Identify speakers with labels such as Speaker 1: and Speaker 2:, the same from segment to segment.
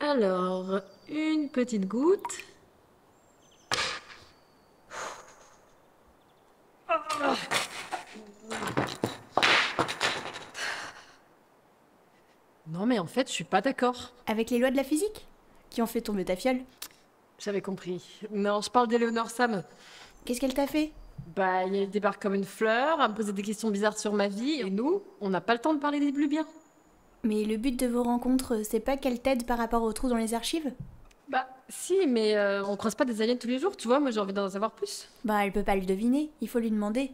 Speaker 1: Alors, une petite goutte. Non mais en fait, je suis pas d'accord.
Speaker 2: Avec les lois de la physique Qui ont fait tomber ta fiole
Speaker 1: J'avais compris. Non, je parle d'Eleonore Sam.
Speaker 2: Qu'est-ce qu'elle t'a fait?
Speaker 1: Bah, elle débarque comme une fleur, à me poser des questions bizarres sur ma vie, et nous, on n'a pas le temps de parler des plus bien.
Speaker 2: Mais le but de vos rencontres, c'est pas qu'elle t'aide par rapport aux trous dans les archives?
Speaker 1: Bah, si, mais euh, on croise pas des aliens tous les jours, tu vois, moi j'ai envie d'en savoir plus.
Speaker 2: Bah, elle peut pas le deviner, il faut lui demander.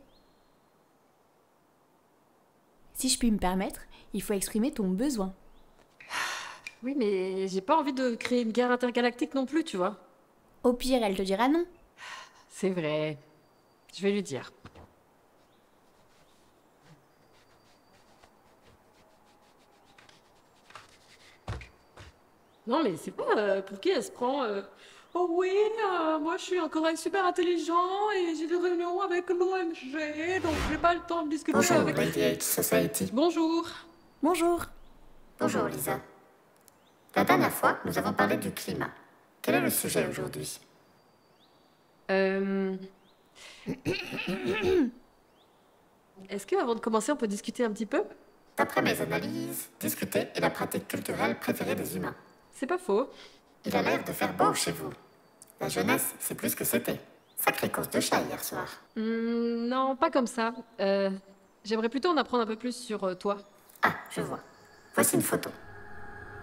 Speaker 2: Si je puis me permettre, il faut exprimer ton besoin.
Speaker 1: Oui, mais j'ai pas envie de créer une guerre intergalactique non plus, tu vois.
Speaker 2: Au pire, elle te dira non.
Speaker 1: C'est vrai. Je vais lui dire. Non, mais c'est pas euh, pour qui elle se prend. euh, Oh oui, euh, moi je suis un corail super intelligent et j'ai des réunions avec l'OMG, donc j'ai pas le temps de discuter
Speaker 3: Bonjour,
Speaker 1: avec.
Speaker 3: Society.
Speaker 1: Bonjour.
Speaker 2: Bonjour.
Speaker 3: Bonjour, Lisa. La dernière fois, nous avons parlé du climat. Quel est le sujet aujourd'hui?
Speaker 1: Euh... Est-ce que avant de commencer, on peut discuter un petit peu?
Speaker 3: D'après mes analyses, discuter est la pratique culturelle préférée des humains.
Speaker 1: C'est pas faux.
Speaker 3: Il a l'air de faire beau chez vous. La jeunesse, c'est plus que c'était. Sacrée course de chat hier soir.
Speaker 1: Hmm, non, pas comme ça. Euh, J'aimerais plutôt en apprendre un peu plus sur euh, toi.
Speaker 3: Ah, je vois. Voici une photo.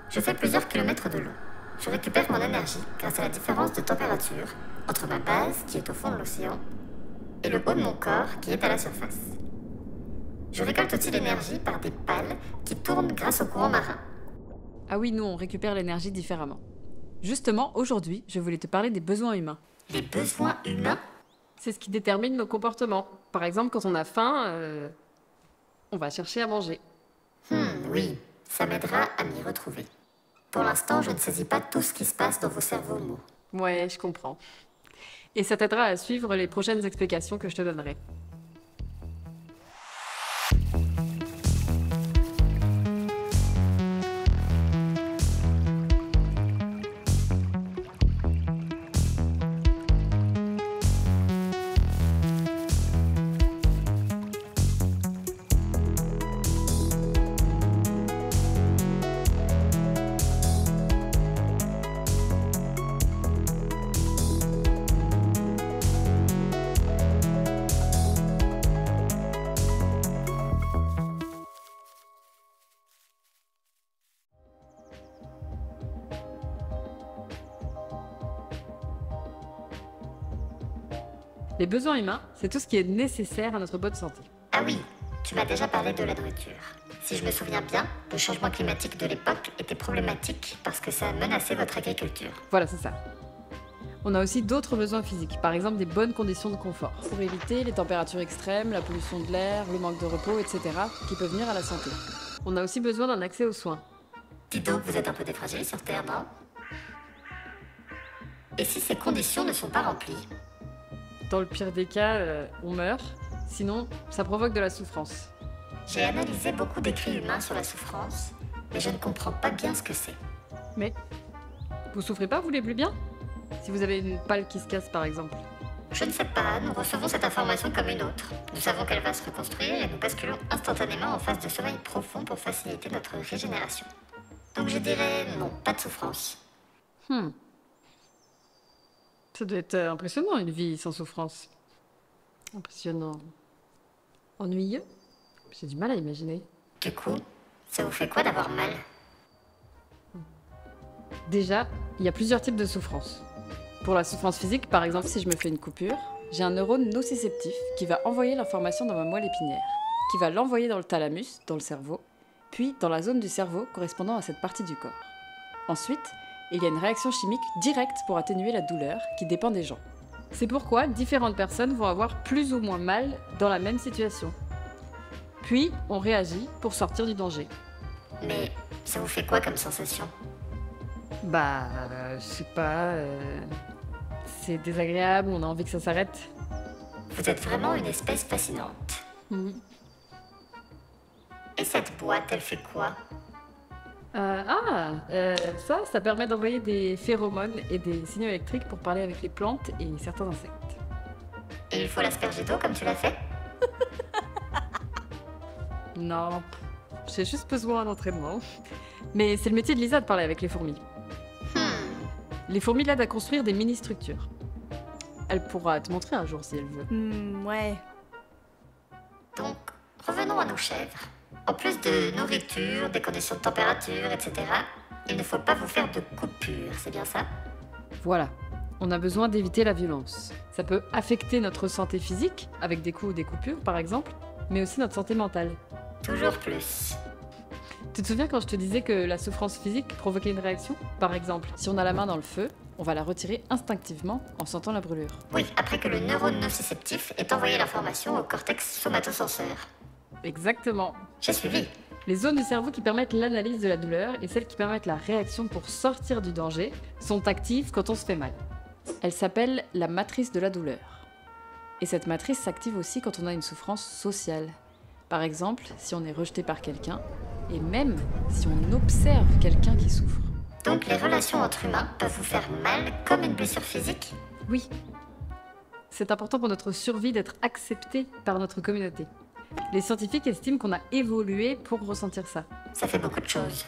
Speaker 3: Je fais plusieurs kilomètres de long. Je récupère mon énergie grâce à la différence de température entre ma base, qui est au fond de l'océan, et le haut de mon corps, qui est à la surface. Je récolte aussi l'énergie par des pales qui tournent grâce au courant marin.
Speaker 4: Ah oui, nous, on récupère l'énergie différemment. Justement, aujourd'hui, je voulais te parler des besoins humains.
Speaker 3: Les besoins humains?
Speaker 1: C'est ce qui détermine nos comportements. Par exemple, quand on a faim, euh, on va chercher à manger.
Speaker 3: Hmm, oui, ça m'aidera à m'y retrouver. Pour l'instant, je ne saisis pas tout ce qui se passe dans vos cerveaux mous.
Speaker 1: Ouais, je comprends. Et ça t'aidera à suivre les prochaines explications que je te donnerai. Les besoins humains, c'est tout ce qui est nécessaire à notre bonne santé.
Speaker 3: Ah oui, tu m'as déjà parlé de la nourriture. Si je me souviens bien, le changement climatique de l'époque était problématique parce que ça menaçait votre agriculture.
Speaker 4: Voilà, c'est ça. On a aussi d'autres besoins physiques, par exemple des bonnes conditions de confort, pour éviter les températures extrêmes, la pollution de l'air, le manque de repos, etc., qui peuvent nuire à la santé.
Speaker 1: On a aussi besoin d'un accès aux soins.
Speaker 3: Dis donc, vous êtes un peu défragile sur Terre, non? Et si ces conditions ne sont pas remplies
Speaker 1: Dans le pire des cas, euh, on meurt. Sinon, ça provoque de la souffrance.
Speaker 3: J'ai analysé beaucoup d'écrits humains sur la souffrance, mais je ne comprends pas bien ce que c'est.
Speaker 1: Mais vous souffrez pas, vous les plus bien? Si vous avez une pale qui se casse, par exemple.
Speaker 3: Je ne sais pas, nous recevons cette information comme une autre. Nous savons qu'elle va se reconstruire et nous basculons instantanément en phase de sommeil profond pour faciliter notre régénération. Donc je dirais non, pas de souffrance.
Speaker 1: Hmm. Ça doit être euh, impressionnant, une vie sans souffrance. Impressionnant. Ennuyeux? J'ai du mal à imaginer.
Speaker 3: Du coup, ça vous fait quoi d'avoir mal?
Speaker 4: Déjà, il y a plusieurs types de souffrance. Pour la souffrance physique, par exemple, si je me fais une coupure, j'ai un neurone nociceptif qui va envoyer l'information dans ma moelle épinière, qui va l'envoyer dans le thalamus, dans le cerveau, puis dans la zone du cerveau correspondant à cette partie du corps. Ensuite, il y a une réaction chimique directe pour atténuer la douleur qui dépend des gens.
Speaker 1: C'est pourquoi différentes personnes vont avoir plus ou moins mal dans la même situation. Puis, on réagit pour sortir du danger.
Speaker 3: Mais ça vous fait quoi comme sensation?
Speaker 1: Bah, euh, je sais pas. euh, c'est désagréable, on a envie que ça s'arrête.
Speaker 3: Vous êtes vraiment une espèce fascinante.
Speaker 1: Mhm.
Speaker 3: Et cette boîte, elle fait quoi?
Speaker 4: Euh, ah, euh, ça, ça permet d'envoyer des phéromones et des signaux électriques pour parler avec les plantes et certains insectes.
Speaker 3: Et il faut l'asperger d'eau comme tu l'as fait
Speaker 4: Non, j'ai juste besoin d'entraînement. Mais c'est le métier de Lisa de parler avec les fourmis.
Speaker 3: Hmm.
Speaker 4: Les fourmis l'aident à construire des mini-structures. Elle pourra te montrer un jour si elle veut.
Speaker 2: Hmm, ouais.
Speaker 3: Donc, revenons à nos chèvres. En plus de nourriture, des conditions de température, etc., il ne faut pas vous faire de coupures, c'est bien ça?
Speaker 4: Voilà. On a besoin d'éviter la violence. Ça peut affecter notre santé physique, avec des coups ou des coupures par exemple, mais aussi notre santé mentale.
Speaker 3: Toujours plus.
Speaker 4: Tu te souviens quand je te disais que la souffrance physique provoquait une réaction? Par exemple, si on a la main dans le feu, on va la retirer instinctivement en sentant la brûlure.
Speaker 3: Oui, après que le neurone nociceptif ait envoyé l'information au cortex somatosenseur.
Speaker 4: Exactement.
Speaker 3: J'ai suivi.
Speaker 4: Les zones du cerveau qui permettent l'analyse de la douleur et celles qui permettent la réaction pour sortir du danger sont actives quand on se fait mal. Elle s'appelle la matrice de la douleur. Et cette matrice s'active aussi quand on a une souffrance sociale. Par exemple, si on est rejeté par quelqu'un, et même si on observe quelqu'un qui souffre.
Speaker 3: Donc les relations entre humains peuvent vous faire mal comme une blessure physique?
Speaker 4: Oui. C'est important pour notre survie d'être accepté par notre communauté. Les scientifiques estiment qu'on a évolué pour ressentir ça.
Speaker 3: Ça fait beaucoup de choses.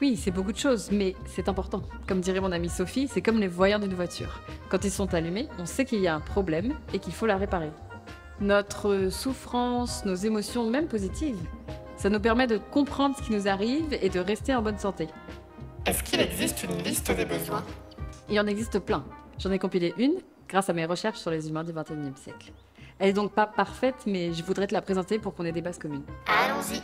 Speaker 4: Oui, c'est beaucoup de choses, mais c'est important. Comme dirait mon amie Sophie, c'est comme les voyants d'une voiture. Quand ils sont allumés, on sait qu'il y a un problème et qu'il faut la réparer. Notre souffrance, nos émotions, même positives, ça nous permet de comprendre ce qui nous arrive et de rester en bonne santé.
Speaker 3: Est-ce qu'il existe une liste des besoins?
Speaker 4: Il y en existe plein. J'en ai compilé une grâce à mes recherches sur les humains du XXIe siècle. Elle est donc pas parfaite, mais je voudrais te la présenter pour qu'on ait des bases communes.
Speaker 3: Allons-y.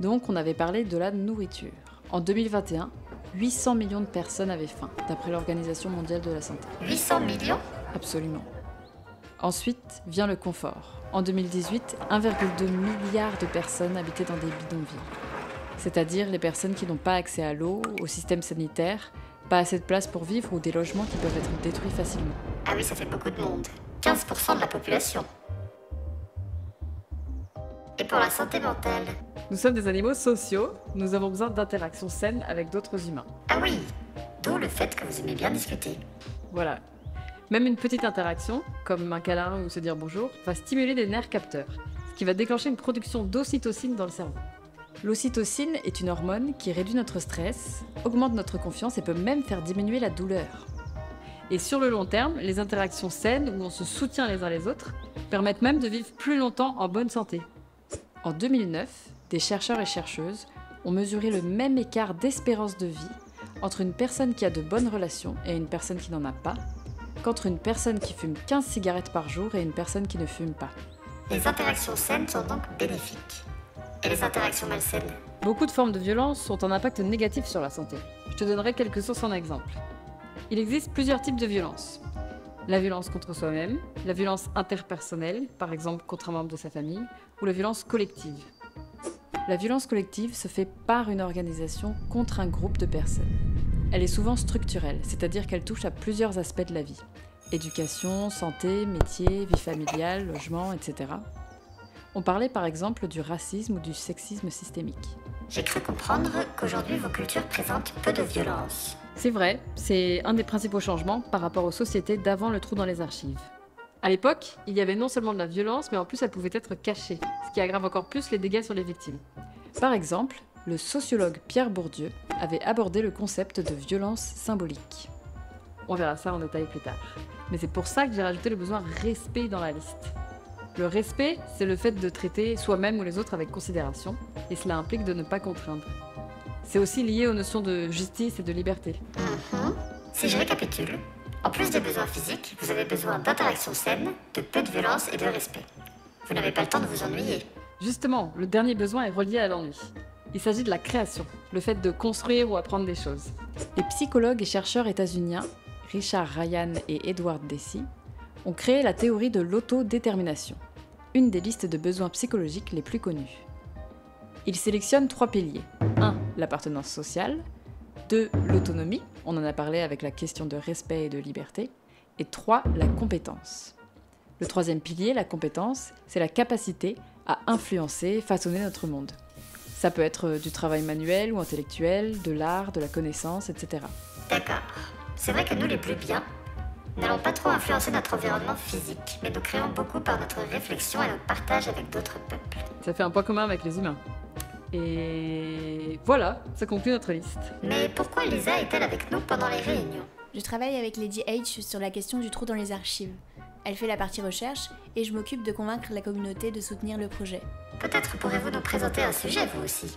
Speaker 4: Donc, on avait parlé de la nourriture. En 2021, 800 millions de personnes avaient faim, d'après l'Organisation mondiale de la santé.
Speaker 3: 800 millions?
Speaker 4: Absolument. Ensuite vient le confort. En 2018, 1,2 milliard de personnes habitaient dans des bidonvilles. C'est-à-dire les personnes qui n'ont pas accès à l'eau, au système sanitaire, pas assez de place pour vivre ou des logements qui peuvent être détruits facilement.
Speaker 3: Ah oui, ça fait beaucoup de monde. 15% de la population. Et pour la santé mentale
Speaker 4: Nous sommes des animaux sociaux, nous avons besoin d'interactions saines avec d'autres humains.
Speaker 3: Ah oui D'où le fait que vous aimez bien discuter.
Speaker 4: Voilà. Même une petite interaction, comme un câlin ou se dire bonjour, va stimuler des nerfs capteurs, ce qui va déclencher une production d'ocytocine dans le cerveau. L'ocytocine est une hormone qui réduit notre stress, augmente notre confiance et peut même faire diminuer la douleur. Et sur le long terme, les interactions saines où on se soutient les uns les autres permettent même de vivre plus longtemps en bonne santé. En 2009, des chercheurs et chercheuses ont mesuré le même écart d'espérance de vie entre une personne qui a de bonnes relations et une personne qui n'en a pas, qu'entre une personne qui fume 15 cigarettes par jour et une personne qui ne fume pas.
Speaker 3: Les interactions saines sont donc bénéfiques. Et les interactions malsaines?
Speaker 4: Beaucoup de formes de violence ont un impact négatif sur la santé. Je te donnerai quelques sources en exemple. Il existe plusieurs types de violence. La violence contre soi-même, la violence interpersonnelle, par exemple contre un membre de sa famille, ou la violence collective. La violence collective se fait par une organisation contre un groupe de personnes. Elle est souvent structurelle, c'est-à-dire qu'elle touche à plusieurs aspects de la vie. Éducation, santé, métier, vie familiale, logement, etc. On parlait par exemple du racisme ou du sexisme systémique.
Speaker 3: J'ai cru comprendre qu'aujourd'hui vos cultures présentent peu de violence.
Speaker 4: C'est vrai, c'est un des principaux changements par rapport aux sociétés d'avant le trou dans les archives. À l'époque, il y avait non seulement de la violence, mais en plus elle pouvait être cachée, ce qui aggrave encore plus les dégâts sur les victimes. Par exemple, le sociologue Pierre Bourdieu avait abordé le concept de violence symbolique. On verra ça en détail plus tard. Mais c'est pour ça que j'ai rajouté le besoin respect dans la liste. Le respect, c'est le fait de traiter soi-même ou les autres avec considération, et cela implique de ne pas contraindre. C'est aussi lié aux notions de justice et de liberté.
Speaker 3: Mhm. Si je récapitule, en plus des besoins physiques, vous avez besoin d'interactions saines, de peu de violence et de respect. Vous n'avez pas le temps de vous ennuyer.
Speaker 4: Justement, le dernier besoin est relié à l'ennui. Il s'agit de la création, le fait de construire ou apprendre des choses. Les psychologues et chercheurs états-uniens, Richard Ryan et Edward Deci, ont créé la théorie de l'autodétermination, une des listes de besoins psychologiques les plus connues. Ils sélectionnent trois piliers. 1. L'appartenance sociale. 2. L'autonomie, on en a parlé avec la question de respect et de liberté. Et 3. La compétence. Le troisième pilier, la compétence, c'est la capacité à influencer, façonner notre monde. Ça peut être euh, du travail manuel ou intellectuel, de l'art, de la connaissance, etc.
Speaker 3: D'accord. C'est vrai que nous, les plus biens, n'allons pas trop influencer notre environnement physique, mais nous créons beaucoup par notre réflexion et notre partage avec d'autres peuples.
Speaker 4: Ça fait un point commun avec les humains. Et voilà, ça conclut notre liste.
Speaker 3: Mais pourquoi Lisa est-elle avec nous pendant les réunions?
Speaker 2: Je travaille avec Lady H sur la question du trou dans les archives. Elle fait la partie recherche et je m'occupe de convaincre la communauté de soutenir le projet.
Speaker 3: Peut-être pourrez-vous nous présenter un sujet, vous aussi.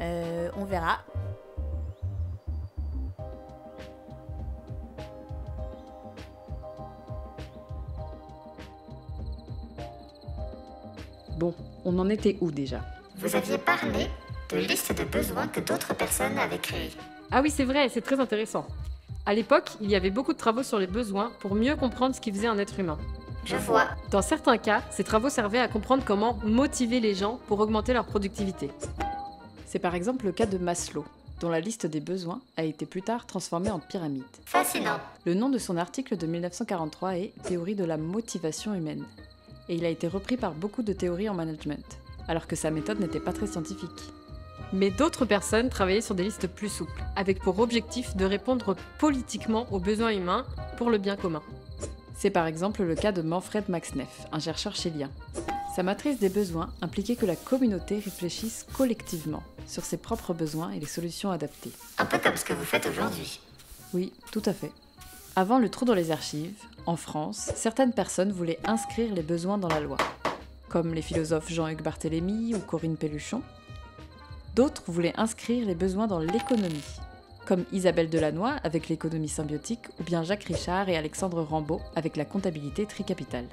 Speaker 2: Euh, on verra.
Speaker 4: Bon, on en était où déjà?
Speaker 3: Vous aviez parlé de listes de besoins que d'autres personnes avaient créés.
Speaker 1: Ah oui, c'est vrai, c'est très intéressant. À l'époque, il y avait beaucoup de travaux sur les besoins pour mieux comprendre ce qui faisait un être humain.
Speaker 3: Je vois.
Speaker 1: Dans certains cas, ces travaux servaient à comprendre comment motiver les gens pour augmenter leur productivité.
Speaker 4: C'est par exemple le cas de Maslow, dont la liste des besoins a été plus tard transformée en pyramide.
Speaker 3: Fascinant.
Speaker 4: Le nom de son article de 1943 est Théorie de la motivation humaine. Et il a été repris par beaucoup de théories en management, alors que sa méthode n'était pas très scientifique.
Speaker 1: Mais d'autres personnes travaillaient sur des listes plus souples, avec pour objectif de répondre politiquement aux besoins humains pour le bien commun.
Speaker 4: C'est par exemple le cas de Manfred Max Neff, un chercheur chilien. Sa matrice des besoins impliquait que la communauté réfléchisse collectivement sur ses propres besoins et les solutions adaptées.
Speaker 3: Un peu comme ce que vous faites aujourd'hui.
Speaker 4: Oui, tout à fait. Avant le trou dans les archives, en France, certaines personnes voulaient inscrire les besoins dans la loi, comme les philosophes Jean-Hugues Barthélemy ou Corinne Pelluchon. D'autres voulaient inscrire les besoins dans l'économie, comme Isabelle Delannoy avec l'économie symbiotique ou bien Jacques Richard et Alexandre Rambaud avec la comptabilité tricapitale.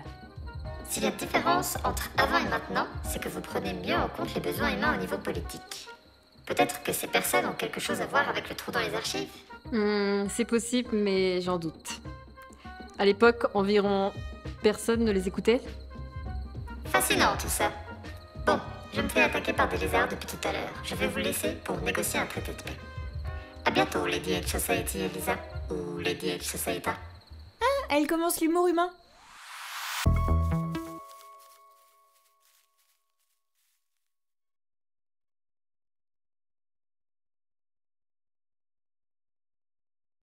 Speaker 3: Si la différence entre avant et maintenant, c'est que vous prenez mieux en compte les besoins humains au niveau politique. Peut-être que ces personnes ont quelque chose à voir avec le trou dans les archives
Speaker 1: Hmm, c'est possible, mais j'en doute. À l'époque, environ personne ne les écoutait?
Speaker 3: Fascinant tout ça. Bon, je me fais attaquer par des lézards depuis tout à l'heure. Je vais vous laisser pour négocier un traité de paix. À bientôt, Lady H Society Elisa. Ou Lady H Society.
Speaker 2: Elle commence l'humour humain.